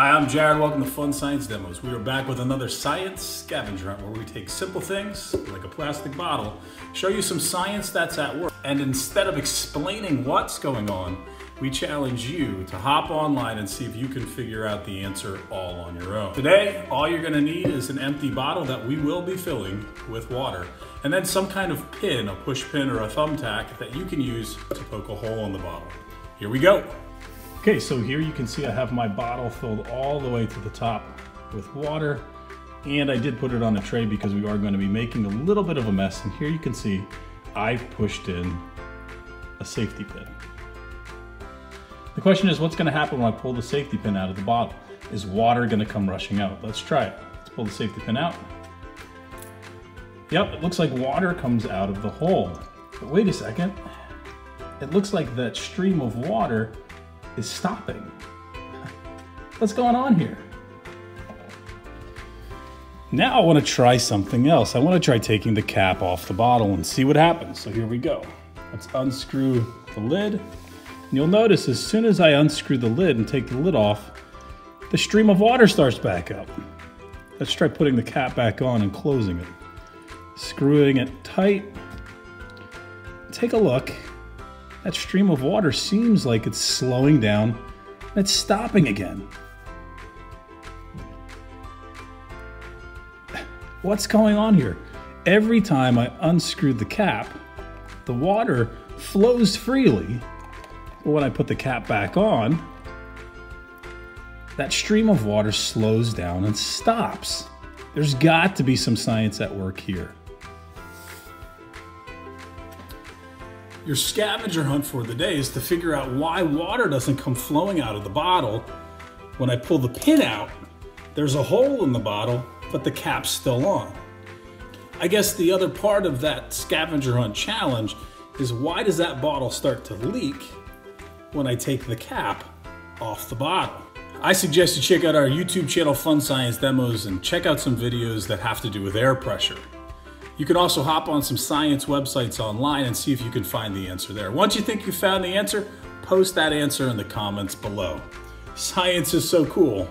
Hi, I'm Jared. Welcome to Fun Science Demos. We are back with another science scavenger hunt where we take simple things like a plastic bottle, show you some science that's at work, and instead of explaining what's going on, we challenge you to hop online and see if you can figure out the answer all on your own. Today, all you're gonna need is an empty bottle that we will be filling with water, and then some kind of pin, a push pin or a thumbtack that you can use to poke a hole in the bottle. Here we go. Okay, so here you can see I have my bottle filled all the way to the top with water. And I did put it on a tray because we are going to be making a little bit of a mess. And here you can see I've pushed in a safety pin. The question is what's going to happen when I pull the safety pin out of the bottle? Is water going to come rushing out? Let's try it. Let's pull the safety pin out. Yep, it looks like water comes out of the hole. But wait a second. It looks like that stream of water is stopping. What's going on here? Now I want to try something else. I want to try taking the cap off the bottle and see what happens. So here we go. Let's unscrew the lid. And you'll notice as soon as I unscrew the lid and take the lid off, the stream of water starts back up. Let's try putting the cap back on and closing it. Screwing it tight. Take a look. That stream of water seems like it's slowing down and it's stopping again. What's going on here? Every time I unscrew the cap, the water flows freely. But when I put the cap back on, that stream of water slows down and stops. There's got to be some science at work here. Your scavenger hunt for the day is to figure out why water doesn't come flowing out of the bottle. When I pull the pin out, there's a hole in the bottle, but the cap's still on. I guess the other part of that scavenger hunt challenge is why does that bottle start to leak when I take the cap off the bottle? I suggest you check out our YouTube channel Fun Science Demos and check out some videos that have to do with air pressure. You can also hop on some science websites online and see if you can find the answer there. Once you think you found the answer, post that answer in the comments below. Science is so cool,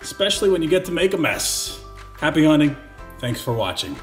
especially when you get to make a mess. Happy hunting. Thanks for watching.